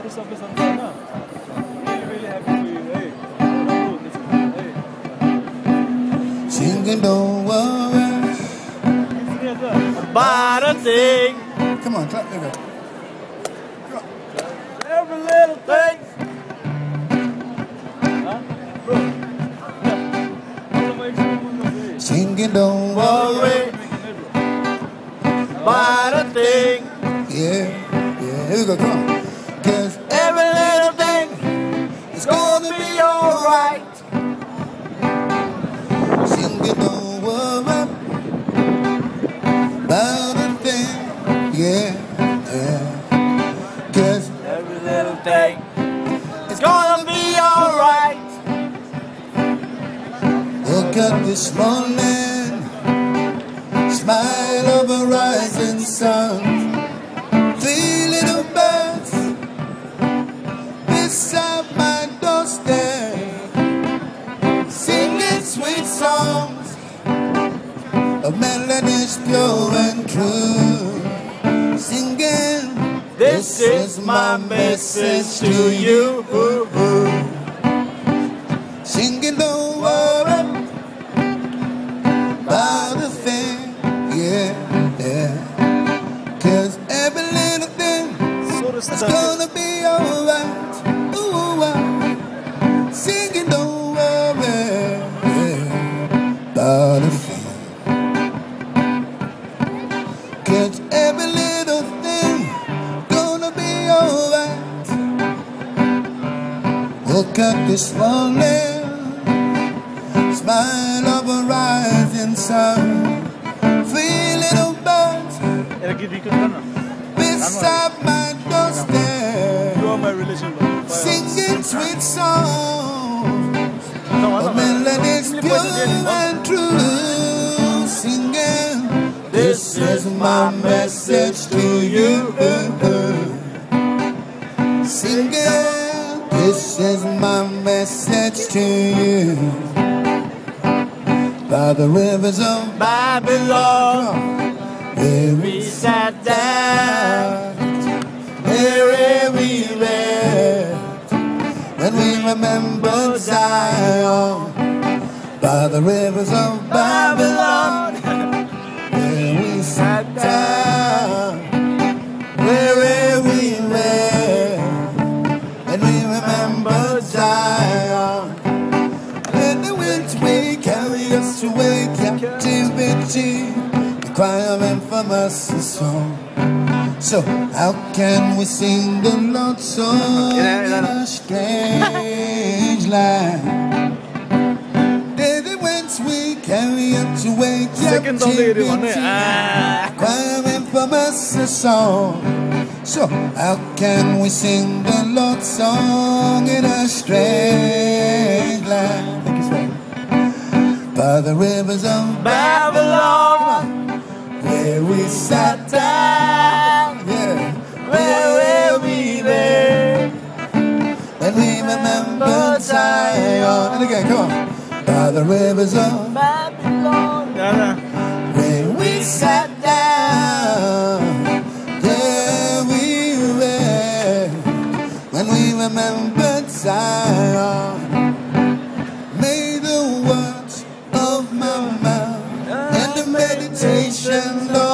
harus sampai sana. Really, really happy for you. Hey, Hey, Singing, don't worry. About a thing, Come on, clap. There we go. Every little thing. Hah? Bro. Ya. Kalau mau ikut ngomong. Singing, don't worry. About a thing. Yeah, yeah. Here we go. Come on. Is gonna be alright. woke up this morning, smile of a rising sun. Three little birds beside my doorstep, singing sweet songs of melodies pure and true. Singing, This is my message to you. Singing, don't worry about a thing, yeah, yeah. Cause every little thing is gonna be alright. Ooh, ah. Singing, don't worry about a thing. Cause every little Woke up this morning, smile of a rising sun. Three little birds lagi diikut kan? beside my doorstep, You are my relation, singing sweet songs. A melodies pure voice dia ni, bro. and true, singing. This is my message By the rivers of Babylon, where we sat down. where we lived. When we remembered Zion. By the rivers of Babylon carry us away captivity the cry of infamous song so how can we sing the Lord's song in a strange land? Daily winds we carry us away Second song dia di mana? captivity cry of infamous song so how can we sing the Lord's song in a strange land? By the rivers of Babylon, where we sat down, yeah, where where we lived. when we remember Zion. And again, come on. By the rivers of Babylon, Ya, ya. where we sat down, there we were when we remembered Zion. Krishna